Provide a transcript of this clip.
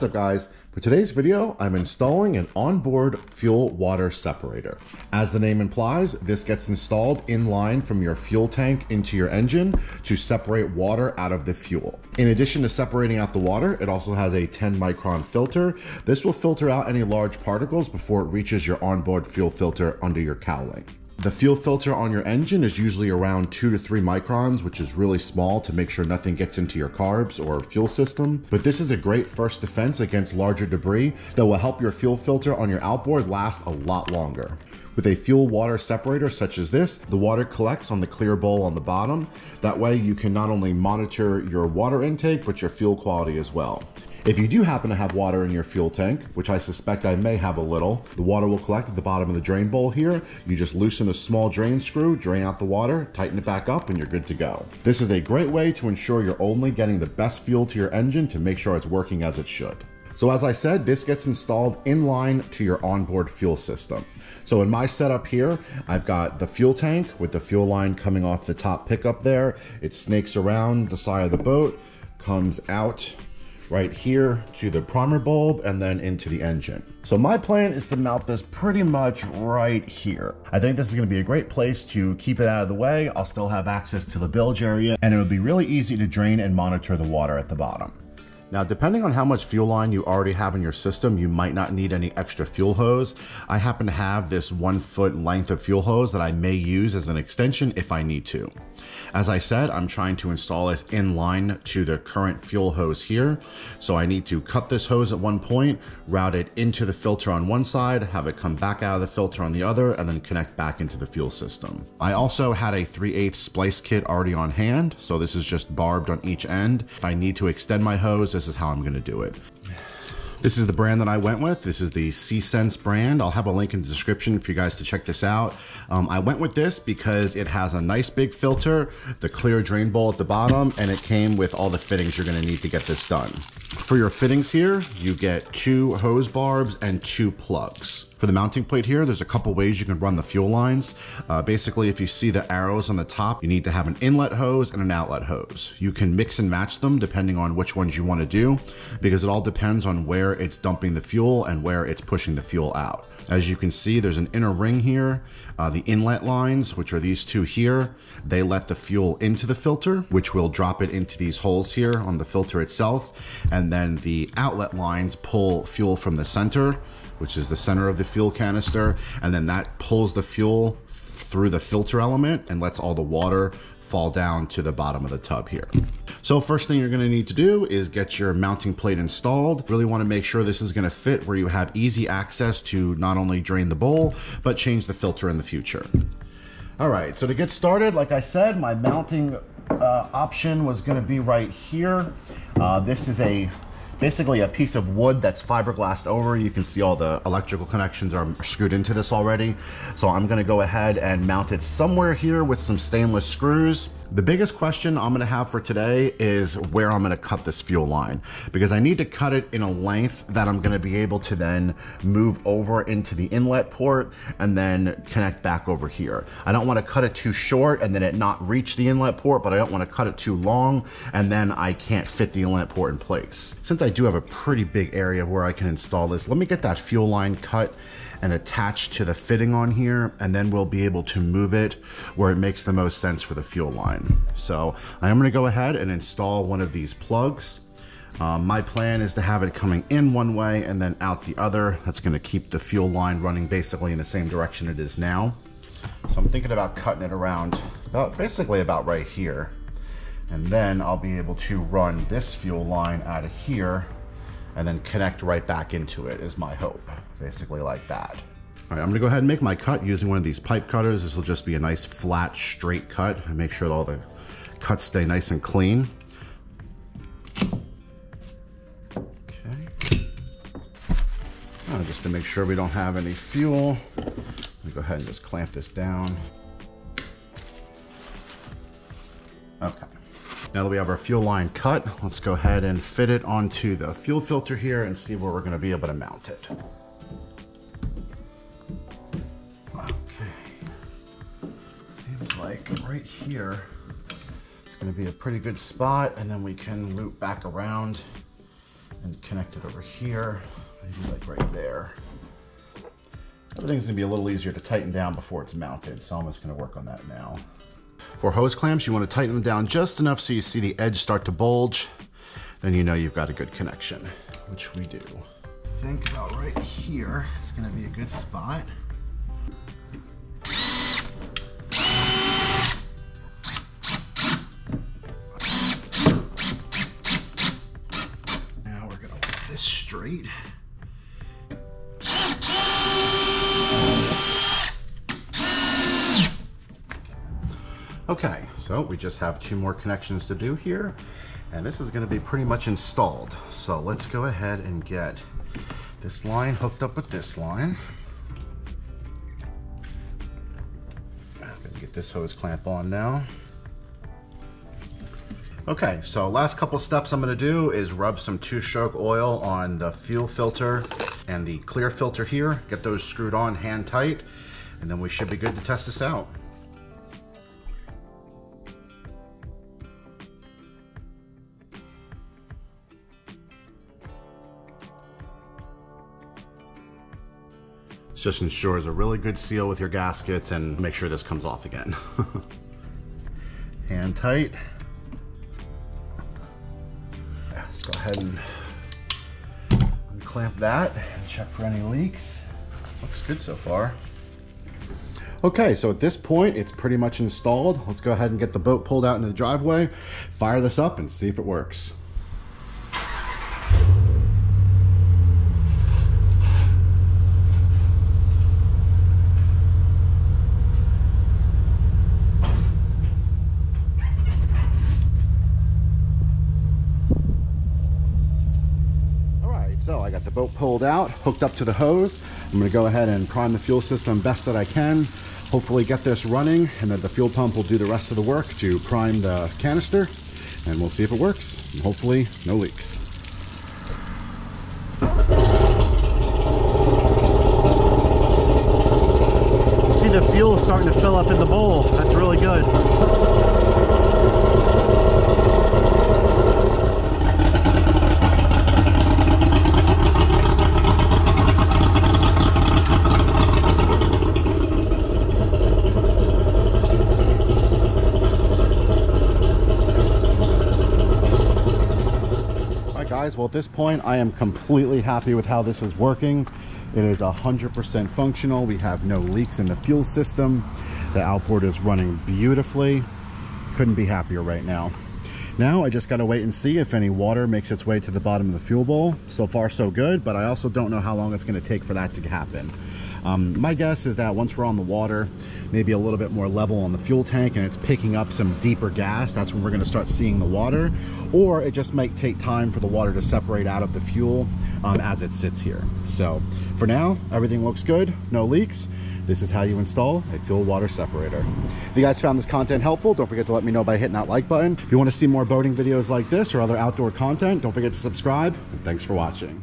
What's up guys? For today's video, I'm installing an onboard fuel water separator. As the name implies, this gets installed in line from your fuel tank into your engine to separate water out of the fuel. In addition to separating out the water, it also has a 10 micron filter. This will filter out any large particles before it reaches your onboard fuel filter under your cowling. The fuel filter on your engine is usually around two to three microns, which is really small to make sure nothing gets into your carbs or fuel system. But this is a great first defense against larger debris that will help your fuel filter on your outboard last a lot longer. With a fuel water separator such as this, the water collects on the clear bowl on the bottom. That way you can not only monitor your water intake, but your fuel quality as well. If you do happen to have water in your fuel tank, which I suspect I may have a little, the water will collect at the bottom of the drain bowl here. You just loosen a small drain screw, drain out the water, tighten it back up, and you're good to go. This is a great way to ensure you're only getting the best fuel to your engine to make sure it's working as it should. So as I said, this gets installed in line to your onboard fuel system. So in my setup here, I've got the fuel tank with the fuel line coming off the top pickup there. It snakes around the side of the boat, comes out right here to the primer bulb and then into the engine. So my plan is to mount this pretty much right here. I think this is gonna be a great place to keep it out of the way. I'll still have access to the bilge area and it'll be really easy to drain and monitor the water at the bottom. Now, depending on how much fuel line you already have in your system, you might not need any extra fuel hose. I happen to have this one foot length of fuel hose that I may use as an extension if I need to. As I said, I'm trying to install this in line to the current fuel hose here. So I need to cut this hose at one point, route it into the filter on one side, have it come back out of the filter on the other, and then connect back into the fuel system. I also had a 3 8 splice kit already on hand. So this is just barbed on each end. If I need to extend my hose, this is how I'm gonna do it. This is the brand that I went with. This is the SeaSense brand. I'll have a link in the description for you guys to check this out. Um, I went with this because it has a nice big filter, the clear drain bowl at the bottom, and it came with all the fittings you're gonna need to get this done. For your fittings here, you get two hose barbs and two plugs. For the mounting plate here, there's a couple ways you can run the fuel lines. Uh, basically, if you see the arrows on the top, you need to have an inlet hose and an outlet hose. You can mix and match them depending on which ones you want to do, because it all depends on where it's dumping the fuel and where it's pushing the fuel out. As you can see, there's an inner ring here. Uh, the inlet lines, which are these two here, they let the fuel into the filter, which will drop it into these holes here on the filter itself. And then the outlet lines pull fuel from the center, which is the center of the fuel canister, and then that pulls the fuel through the filter element and lets all the water fall down to the bottom of the tub here. So first thing you're gonna need to do is get your mounting plate installed. Really wanna make sure this is gonna fit where you have easy access to not only drain the bowl, but change the filter in the future. All right, so to get started, like I said, my mounting uh, option was gonna be right here. Uh, this is a basically a piece of wood that's fiberglassed over. You can see all the electrical connections are screwed into this already. So I'm gonna go ahead and mount it somewhere here with some stainless screws. The biggest question I'm gonna have for today is where I'm gonna cut this fuel line because I need to cut it in a length that I'm gonna be able to then move over into the inlet port and then connect back over here. I don't wanna cut it too short and then it not reach the inlet port, but I don't wanna cut it too long and then I can't fit the inlet port in place. Since I do have a pretty big area where I can install this, let me get that fuel line cut and attached to the fitting on here, and then we'll be able to move it where it makes the most sense for the fuel line. So I'm gonna go ahead and install one of these plugs. Um, my plan is to have it coming in one way and then out the other. That's gonna keep the fuel line running basically in the same direction it is now. So I'm thinking about cutting it around about basically about right here. And then I'll be able to run this fuel line out of here and then connect right back into it is my hope, basically like that. All right, I'm gonna go ahead and make my cut using one of these pipe cutters. This will just be a nice flat, straight cut and make sure all the cuts stay nice and clean. Okay. Just to make sure we don't have any fuel, let me go ahead and just clamp this down. Now that we have our fuel line cut, let's go ahead and fit it onto the fuel filter here and see where we're gonna be able to mount it. Okay. Seems like right here, it's gonna be a pretty good spot and then we can loop back around and connect it over here, maybe like right there. Everything's gonna be a little easier to tighten down before it's mounted, so I'm just gonna work on that now. For hose clamps, you wanna tighten them down just enough so you see the edge start to bulge, then you know you've got a good connection, which we do. Think about right here is gonna be a good spot. Now we're gonna put this straight. Okay, so we just have two more connections to do here, and this is gonna be pretty much installed. So let's go ahead and get this line hooked up with this line. Get this hose clamp on now. Okay, so last couple steps I'm gonna do is rub some two-stroke oil on the fuel filter and the clear filter here, get those screwed on hand tight, and then we should be good to test this out. Just ensures a really good seal with your gaskets and make sure this comes off again. Hand tight. Let's go ahead and unclamp that and check for any leaks. Looks good so far. Okay, so at this point, it's pretty much installed. Let's go ahead and get the boat pulled out into the driveway, fire this up and see if it works. So I got the boat pulled out, hooked up to the hose. I'm gonna go ahead and prime the fuel system best that I can. Hopefully get this running and then the fuel pump will do the rest of the work to prime the canister and we'll see if it works. And hopefully no leaks. See the fuel starting to fill up in the bowl. That's really good. guys, well at this point I am completely happy with how this is working. It is 100% functional. We have no leaks in the fuel system. The outboard is running beautifully. Couldn't be happier right now. Now I just gotta wait and see if any water makes its way to the bottom of the fuel bowl. So far so good, but I also don't know how long it's gonna take for that to happen. Um, my guess is that once we're on the water, maybe a little bit more level on the fuel tank and it's picking up some deeper gas, that's when we're gonna start seeing the water. Or it just might take time for the water to separate out of the fuel um, as it sits here. So for now, everything looks good, no leaks. This is how you install a fuel water separator. If you guys found this content helpful, don't forget to let me know by hitting that like button. If you want to see more boating videos like this or other outdoor content, don't forget to subscribe. And thanks for watching.